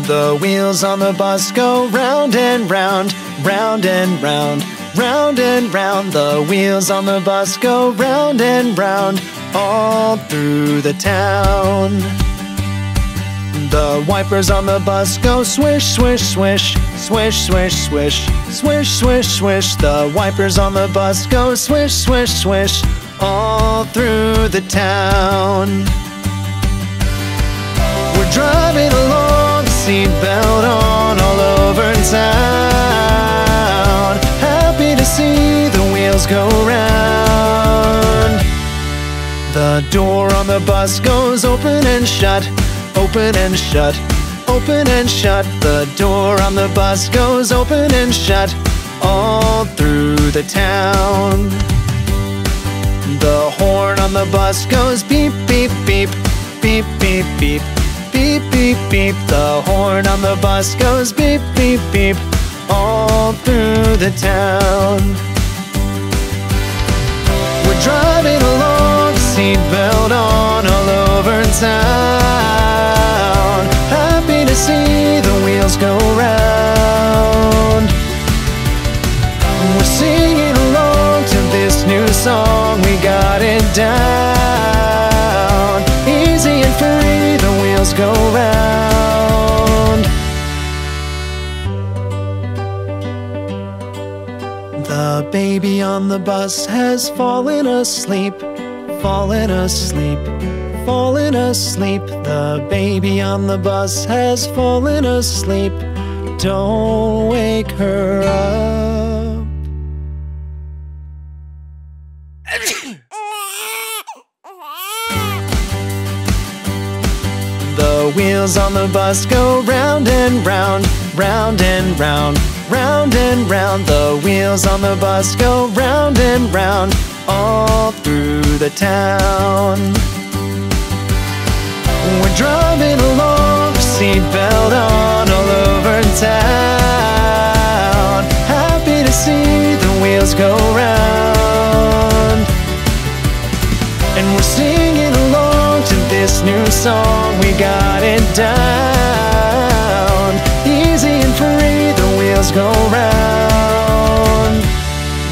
The wheels on the bus go round and round, round and round, round and round. The wheels on the bus go round and round, all through the town. The wipers on the bus go swish, swish, swish, swish, swish, swish, swish, swish, swish. The wipers on the bus go swish, swish, swish, all through the town. town. Happy to see the wheels go round. The door on the bus goes open and shut, open and shut, open and shut. The door on the bus goes open and shut all through the town. The horn on the bus goes beep, beep, beep, beep, beep, beep beep. The horn on the bus goes beep, beep, beep, all through the town. We're driving along, seatbelt on, all over town. Happy to see the wheels go round. We're singing along to this new song, we got it down. Baby on the bus has fallen asleep, fallen asleep, fallen asleep. The baby on the bus has fallen asleep. Don't wake her up. The wheels on the bus go round and round, round and round, round and round. The wheels on the bus go round and round, all through the town. We're driving along, seatbelt on, all over town. Happy to see the wheels go round. And we're singing along to this new song. We got it down.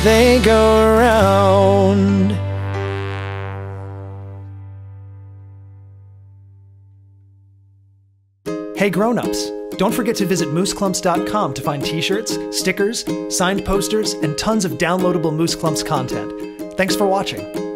They go round. Hey grown-ups, don't forget to visit mooseclumps.com to find t-shirts, stickers, signed posters, and tons of downloadable Mooseclumps content. Thanks for watching.